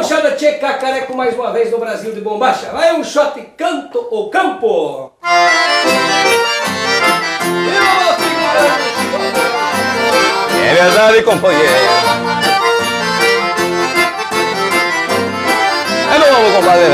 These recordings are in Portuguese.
gauchada Tchê Cacareco mais uma vez no Brasil de bombacha. Vai um shot canto o campo. É verdade, companheiro. É novo, compadre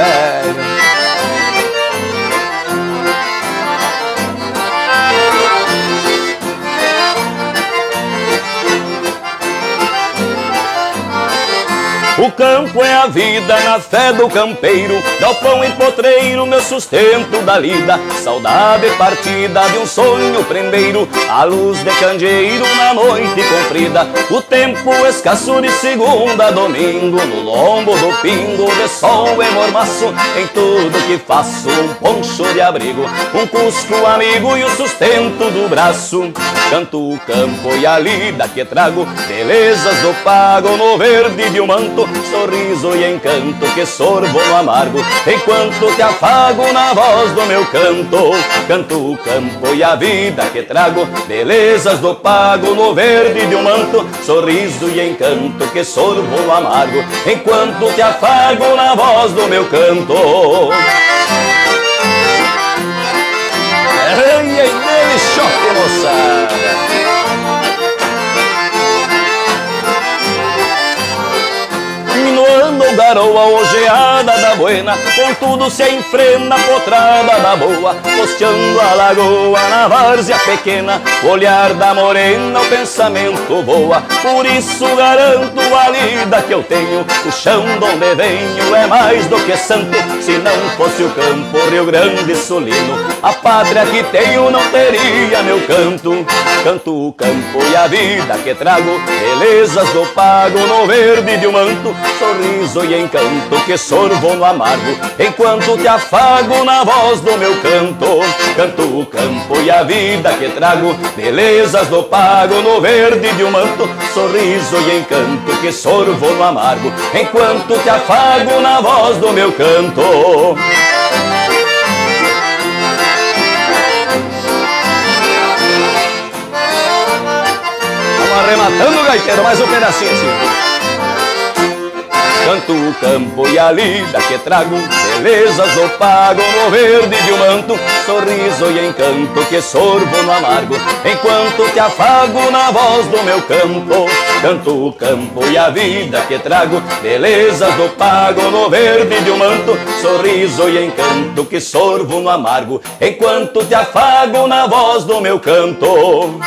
O campo é a vida na fé do campeiro, galpão e potreiro, meu sustento da lida. Saudade partida de um sonho primeiro, a luz de candeeiro na noite comprida. O tempo escasso de segunda a domingo, no lombo do pingo de sol e mormaço. Em tudo que faço, um poncho de abrigo, um cusco amigo e o sustento do braço. Canto o campo e a lida que trago, belezas do pago no verde de um manto sorriso e encanto que sorvo no amargo, enquanto te afago na voz do meu canto. Canto o campo e a vida que trago, belezas do pago no verde de um manto, sorriso e encanto que sorvo no amargo, enquanto te afago na voz do meu canto. Garoa, ojeada da buena Com tudo se enfrena, potrada da boa Costeando a lagoa na várzea pequena Olhar da morena, o pensamento voa Por isso garanto a lida que eu tenho O chão de onde venho é mais do que santo Se não fosse o campo, Rio Grande Sulino. A pátria que tenho não teria meu canto Canto o campo e a vida que trago Belezas do pago no verde de um manto sorriso e encanto que sorvo no amargo, enquanto te afago na voz do meu canto. Canto o campo e a vida que trago, belezas do pago no verde de um manto, sorriso e encanto que sorvo no amargo, enquanto te afago na voz do meu canto. Vamos arrematando, gaiteiro, mais um pedacinho assim. Canto o campo e a lida que trago Belezas do pago no verde de um manto Sorriso e encanto que sorvo no amargo Enquanto te afago na voz do meu canto Canto o campo e a vida que trago Belezas do pago no verde de um manto Sorriso e encanto que sorvo no amargo Enquanto te afago na voz do meu canto